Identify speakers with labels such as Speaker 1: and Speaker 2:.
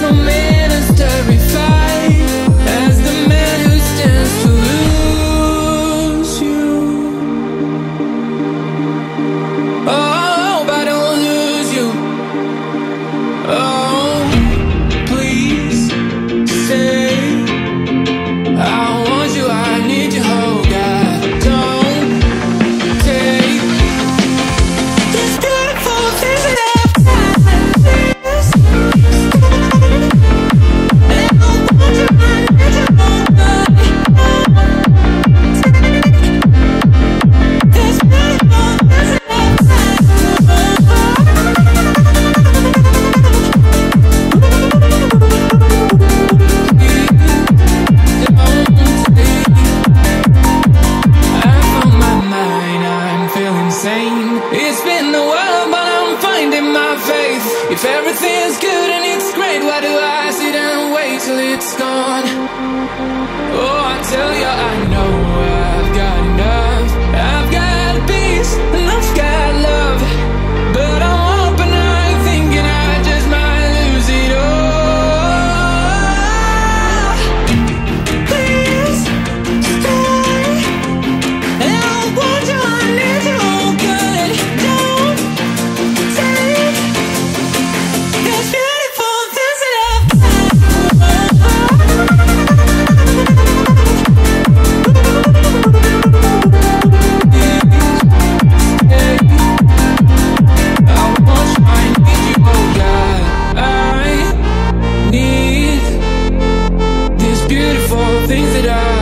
Speaker 1: No. If everything's good and it's great, why do I sit and wait till it's gone? Oh, I tell you, I know I've things that I